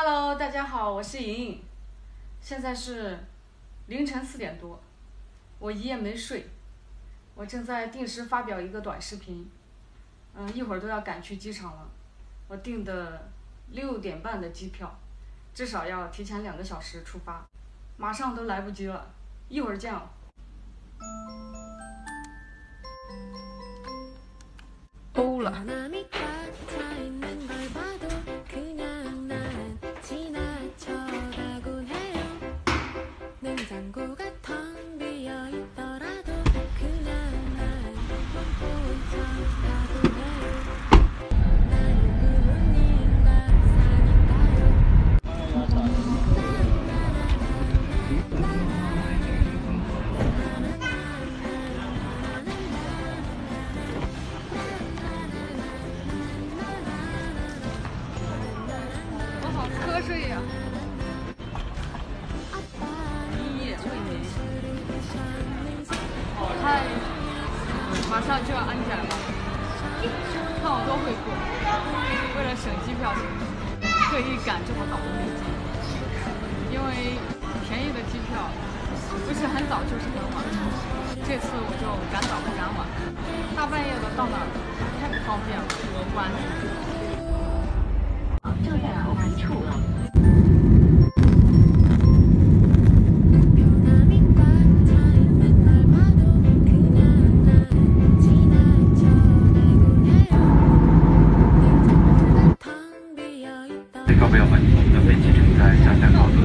Hello，大家好，我是莹莹，现在是凌晨四点多，我一夜没睡，我正在定时发表一个短视频，嗯，一会儿都要赶去机场了，我订的六点半的机票，至少要提前两个小时出发，马上都来不及了，一会儿见哦。欧了。瞌睡呀、一夜未眠。好嗨！马上就要安检了，看我多会过。为了省机票钱，特意赶这么早的飞机，因为便宜的机票不是很早就是很晚。这次我就赶早不赶晚，大半夜的到哪儿太不方便了，晚。朋友们，我们的飞机正在下降高度。